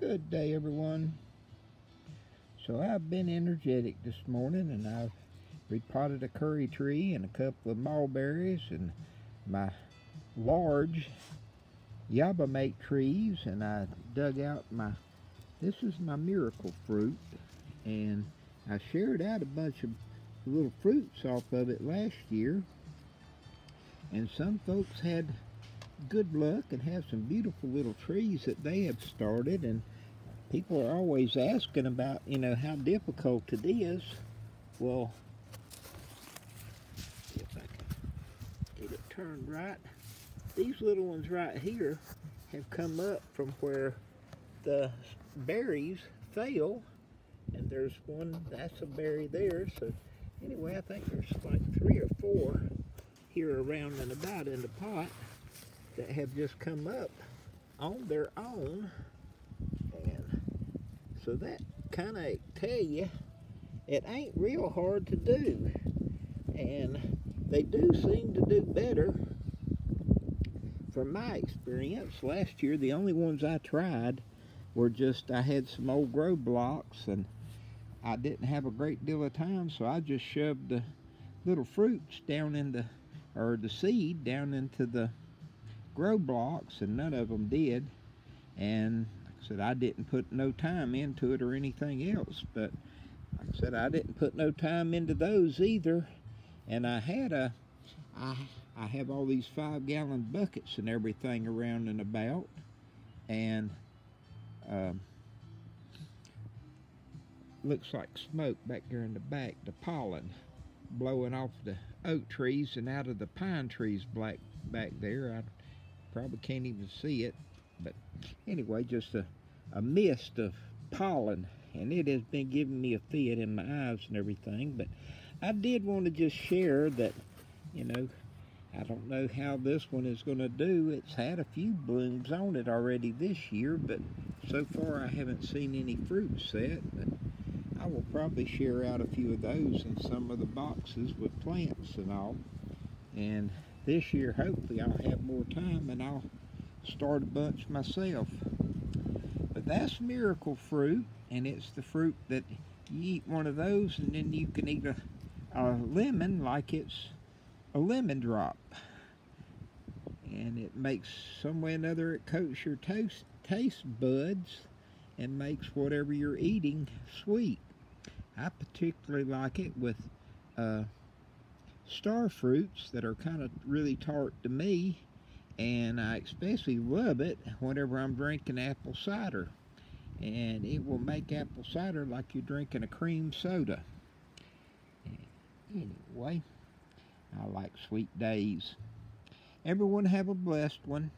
Good day, everyone. So I've been energetic this morning and I've repotted a curry tree and a couple of mulberries and my large yerba mate trees and I dug out my, this is my miracle fruit and I shared out a bunch of little fruits off of it last year and some folks had good luck and have some beautiful little trees that they have started. And people are always asking about you know how difficult it is. Well if I can get it turned right these little ones right here have come up from where the berries fail and there's one that's a berry there. So anyway I think there's like three or four here around and about in the pot that have just come up on their own. And so that kind of tell you it ain't real hard to do. And they do seem to do better. From my experience, last year the only ones I tried were just, I had some old grow blocks and I didn't have a great deal of time, so I just shoved the little fruits down in the, or the seed down into the grow blocks and none of them did. And like I said I didn't put no time into it or anything else but like I said I didn't put no time into those either. And I had a I, I have all these five gallon buckets and everything around and about. And um, looks like smoke back there in the back the pollen blowing off the oak trees and out of the pine trees black back there. I Probably can't even see it. But anyway, just a, a mist of pollen. And it has been giving me a fit in my eyes and everything. But I did want to just share that, you know, I don't know how this one is going to do. It's had a few blooms on it already this year, but so far I haven't seen any fruit set. But I will probably share out a few of those in some of the boxes with plants and all. And this year hopefully I'll have more time and I'll start a bunch myself. But that's miracle fruit and it's the fruit that you eat one of those and then you can eat a, a lemon like it's a lemon drop. And it makes some way or another it coats your toast, taste buds and makes whatever you're eating sweet. I particularly like it with uh, star fruits that are kind of really tart to me and I especially love it whenever I'm drinking apple cider and it will make apple cider like you're drinking a cream soda. Anyway I like sweet days. Everyone have a blessed one